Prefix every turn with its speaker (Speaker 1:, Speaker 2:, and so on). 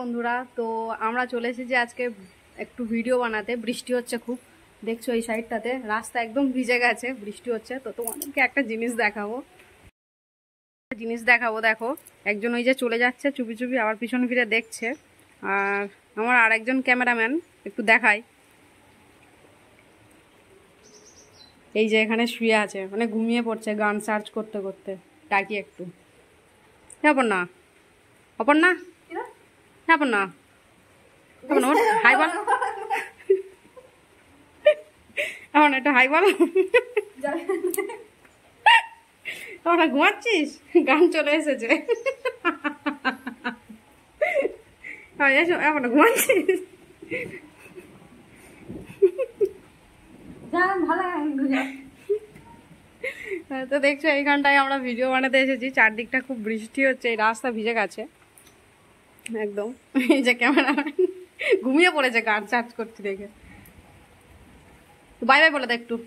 Speaker 1: বন্ধুরা, তো আমরা চলে এসেছি আজকে একটু ভিডিও বানাতে। বৃষ্টি হচ্ছে খুব। দেখছ এই সাইডটাতে রাস্তা একদম ভিজে গেছে, বৃষ্টি হচ্ছে। তো তোমাদেরকে একটা জিনিস দেখাবো। জিনিস দেখাবো, দেখো। একজন ওই যে চলে যাচ্ছে, চুপি চুপি আবার পিছন ফিরে দেখছে। আর আমার আরেকজন ক্যামেরাম্যান, একটু দেখাই। এই যে এখানে শুয়ে আছে মানে ঘুমিয়ে পড়ছে, গান সার্চ করতে করতে। ডাকি একটু। হ্যাঁ অপর্ণা। অপর্ণা? হ্যাঁ অপর্ণা অপর্ণা ওঠ, হাই বল। এখন একটু হাই বল। ঘুমাচ্ছিস? গান চলে এসেছে। হ্যাঁ, এসো এখনও ঘুমাচ্ছিস। হ্যাঁ, তো দেখছ এইখানটায় আমরা ভিডিও বানাতে এসেছি। চারদিকটা খুব বৃষ্টি হচ্ছে এই রাস্তা ভিজে গেছে। একদম। এই যে ক্যামেরা। ঘুমিয়ে পড়েছে গান চার্জ করতে দেখে। বাই বাই বলে দে একটু।